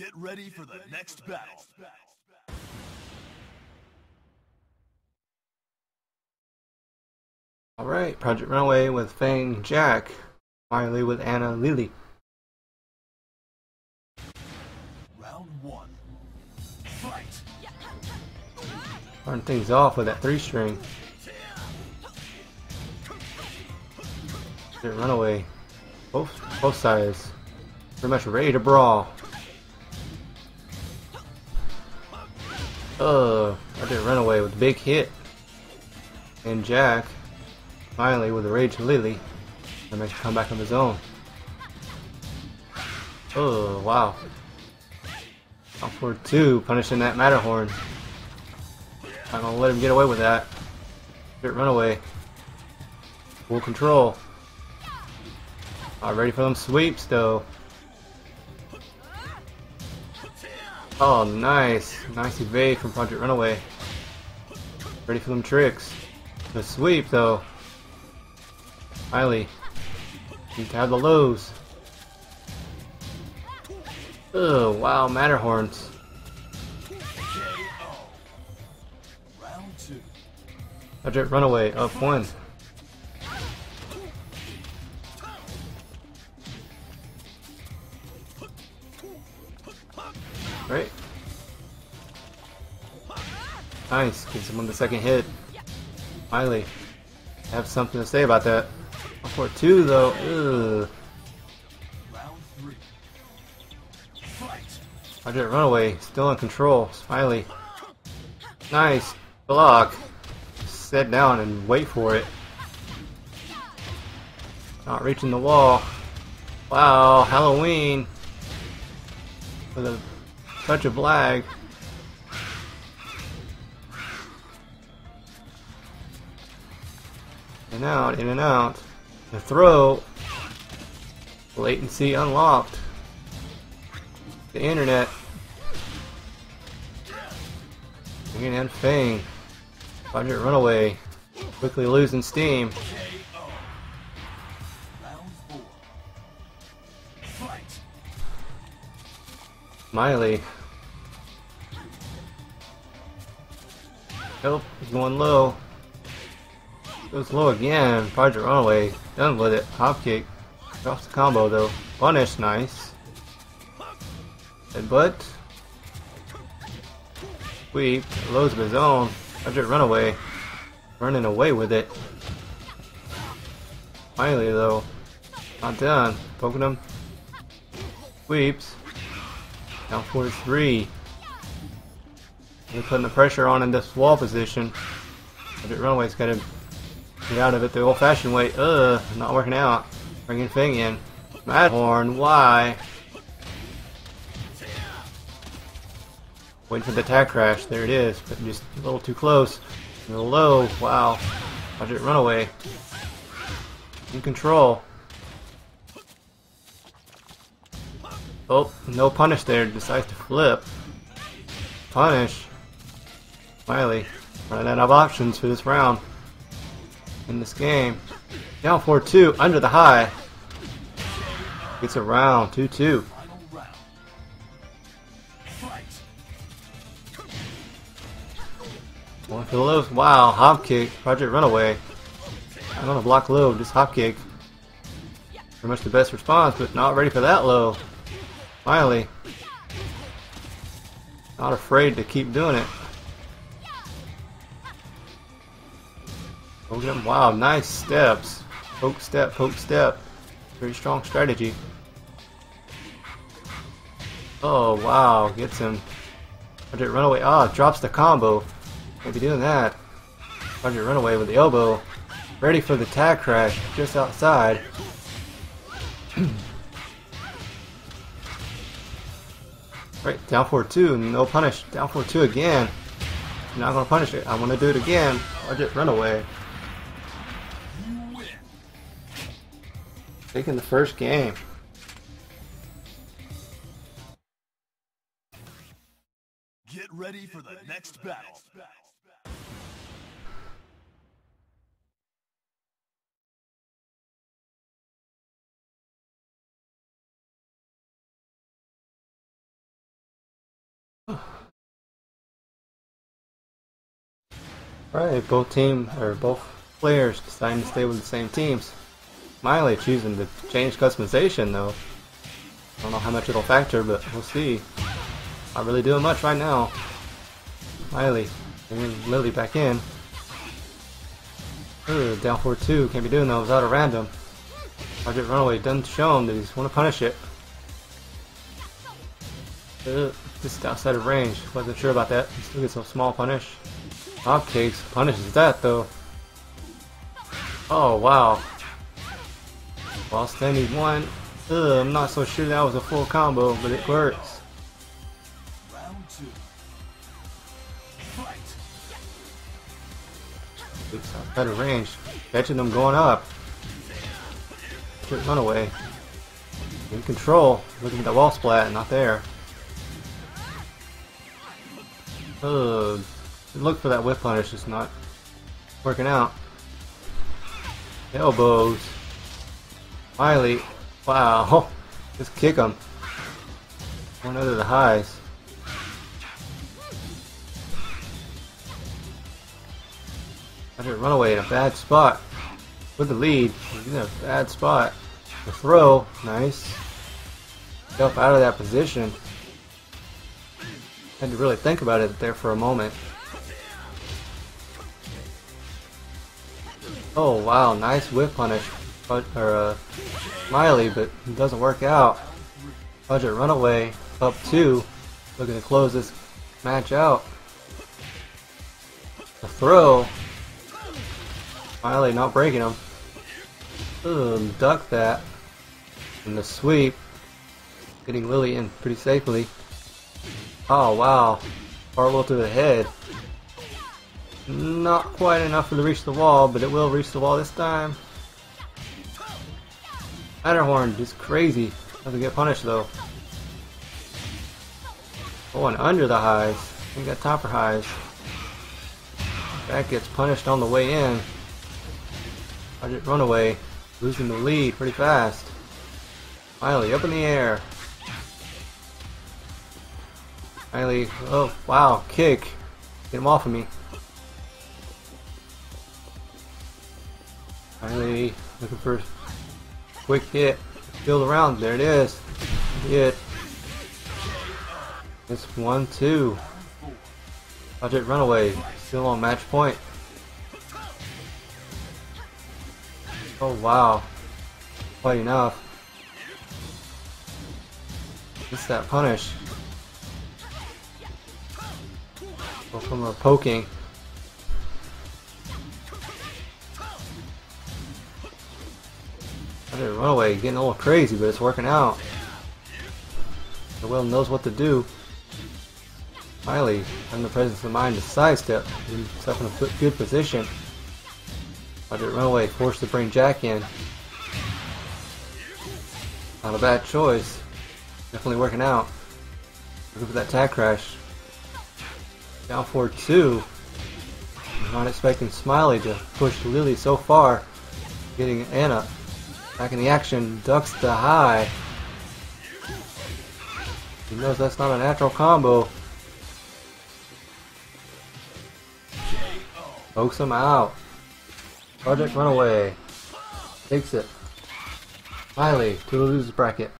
Get ready for the next battle. Alright, Project Runaway with Feng Jack. Finally with Anna Lili. Round one. Fight. Starting things off with that three string. Project Runaway. Both both sides. Pretty much ready to brawl. Uh, Project Runaway with a big hit. And Jack finally with a Rage Lili. And make a comeback of his own. Oh, wow. Up for two, punishing that Matterhorn. I'm gonna let him get away with that. Get runaway. Full control. Not ready for them sweeps though. Oh, nice. Nice evade from Project Runaway. Ready for them tricks. The sweep though. Miley. To have the lows. Oh, wow, Matterhorns. Project Runaway up one. Right. Nice, him on the second hit. Miley. Have something to say about that. For two though. Ugh. Project Runaway still in control. Smiley. Nice block. Sit down and wait for it. Not reaching the wall. Wow, Halloween. With a touch of lag. In and out, in and out. The throw. Latency unlocked. The internet. Bringing in Feng. Project Runaway. Quickly losing steam. Miley. Nope, he's going low. Goes low again. Project Runaway. Done with it. Hop kick. Drops the combo though. Punish, nice. Headbutt. Sweep. Lows of his own. Project Runaway. Running away with it. Finally though. Not done. Poking him. Sweeps. Down 43. They're putting the pressure on in this wall position. Project Runaway's got to get out of it the old-fashioned way. Ugh, not working out. Bringing Feng in. Madhorn, why? Waiting for the attack crash. There it is, but just a little too close. A little low. Wow. Project Runaway. In control. Oh, no punish there. Decides to flip. Punish. Smiley. Running out of options for this round. In this game. Down 4-2. Under the high. Gets a round. 2-2. Final round. Fight. Going for the low. Wow. Hop kick. Project Runaway. I'm gonna block low. Just hop kick. Pretty much the best response, but not ready for that low. Finally. Not afraid to keep doing it. Poke him. Wow, nice steps. Poke step, poke step. Very strong strategy. Oh, wow. Gets him. Project Runaway. Ah, drops the combo. Can't be doing that. Project Runaway with the elbow. Ready for the tag crash just outside. right, down for two. No punish. Down for two again. I'm Not gonna punish it. I want to do it again. Project Runaway. Taking the first game. Get ready for the next battle. All right, both teams or both players deciding to stay with the same teams. Miley choosing to change customization though. I don't know how much it'll factor, but we'll see. Not really doing much right now. Miley, bringing Lili back in. Ooh, down 4-2, can't be doing that without a random. Project Runaway doesn't show him that he's want to punish it. Uh, just outside of range, wasn't sure about that. He still gets a small punish. Hotcakes punishes that though. Oh wow. While standing one. Ugh, I'm not so sure that was a full combo, but it works. Round two. Fight. Oops, outside of range. Catching them going up. Quick runaway. In control. Looking at the wall splat, not there. Ugh. Look for that whip punish, it's not working out. Elbows. Miley. Wow. Just kick him. One of the highs. I did run away in a bad spot. With the lead. In a bad spot. The throw. Nice. Self out of that position. Had to really think about it there for a moment. Oh wow, nice whip punish, or uh, Smiley, but it doesn't work out. Project Runaway up two, looking to close this match out. The throw, Smiley not breaking him. Duck that, and the sweep, getting Lili in pretty safely. Oh wow, Carlo to the head. Not quite enough to reach the wall, but it will reach the wall this time. Matterhorn, just crazy. Doesn't get punished though. Oh, Going under the highs. We got topper highs. That gets punished on the way in. Project Runaway, losing the lead pretty fast. Miley up in the air. Miley, oh wow, kick. Get him off of me. Finally, looking for quick hit. Build around. There it is. Hit. It's one, two. Project Runaway. Still on match point. Oh wow. Quite enough. What's that punish? Go from a poking. Project Runaway getting a little crazy, but it's working out. The Will knows what to do. Miley having the presence of mind to sidestep, put himself in a good- position. Project Runaway forced to bring Jack in. Not a bad choice. Definitely working out. Looking for that tag crash. Down 4-2. Not expecting Smiley to push Lili so far. Getting Anna back in the action. Ducks the high. He knows that's not a natural combo. Pokes him out. Project Runaway. Takes it. Miley to the losers bracket.